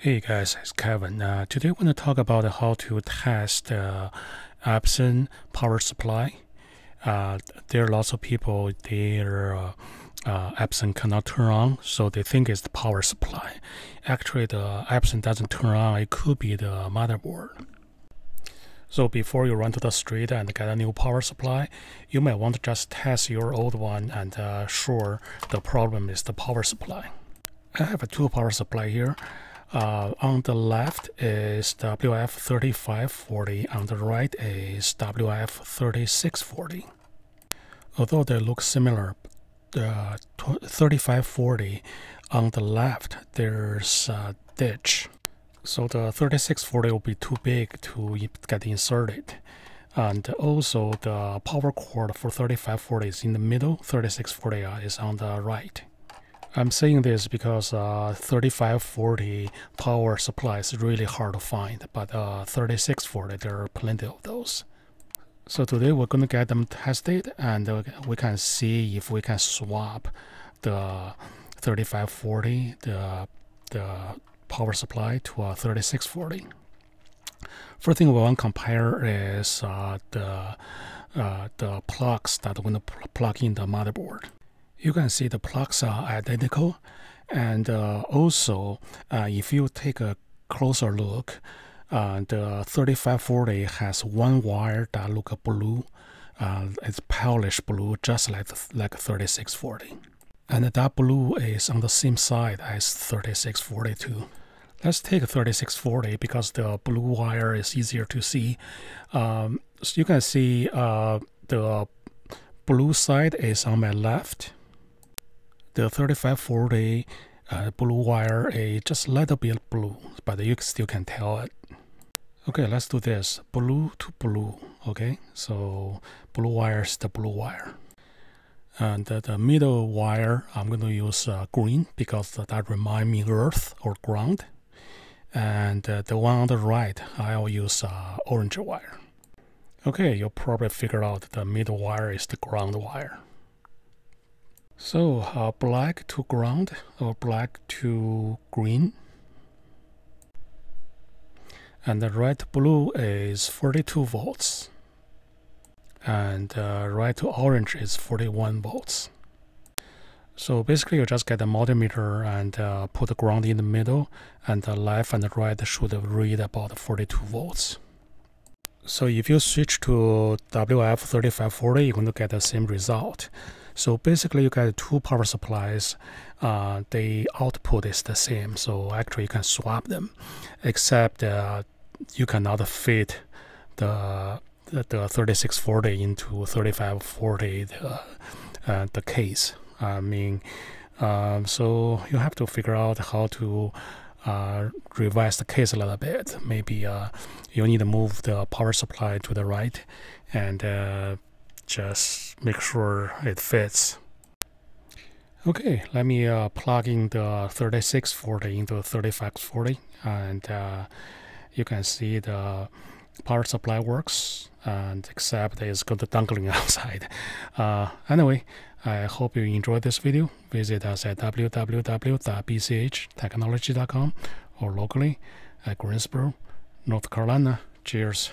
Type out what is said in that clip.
Hey guys, it's Kevin. Uh, today we're going to talk about how to test uh, Epson power supply. Uh, there are lots of people, their uh, uh, Epson cannot turn on, so they think it's the power supply. Actually, the Epson doesn't turn on, it could be the motherboard. So before you run to the street and get a new power supply, you might want to just test your old one and uh, sure the problem is the power supply. I have a two power supply here. Uh, on the left is WF3540, on the right is WF3640. Although they look similar, the 3540 on the left there's a ditch. So the 3640 will be too big to get inserted. And also the power cord for 3540 is in the middle, 3640 is on the right. I'm saying this because uh, 3540 power supply is really hard to find, but uh, 3640 there are plenty of those. So today we're going to get them tested and uh, we can see if we can swap the 3540, the, the power supply to a 3640. First thing we want to compare is uh, the, uh, the plugs that we're going to plug in the motherboard you can see the plugs are identical. And uh, also, uh, if you take a closer look, uh, the 3540 has one wire that look blue. Uh, it's palish blue, just like like 3640. And that blue is on the same side as 3642. Let's take 3640 because the blue wire is easier to see. Um, so you can see uh, the blue side is on my left the 3540 uh, blue wire is just a little bit blue, but you still can tell it. Okay, let's do this. Blue to blue. Okay, so blue wire is the blue wire. And the, the middle wire, I'm going to use uh, green because that remind me earth or ground. And uh, the one on the right, I'll use uh, orange wire. Okay, you'll probably figure out the middle wire is the ground wire. So uh, black to ground or black to green. And the red blue is 42 volts. And uh, red to orange is 41 volts. So basically you just get a multimeter and uh, put the ground in the middle and the left and the right should read about 42 volts. So if you switch to WF3540, you're going to get the same result. So basically, you get two power supplies. Uh, the output is the same, so actually you can swap them, except uh, you cannot fit the the, the 3640 into 3540 the, uh, the case. I mean, um, so you have to figure out how to uh, revise the case a little bit. Maybe uh, you need to move the power supply to the right and uh, just make sure it fits. Okay, let me uh, plug in the 3640 into 3540 and uh, you can see the power supply works and except it's got the dangling outside. Uh, anyway, I hope you enjoyed this video. Visit us at www.bchtechnology.com or locally at Greensboro, North Carolina. Cheers.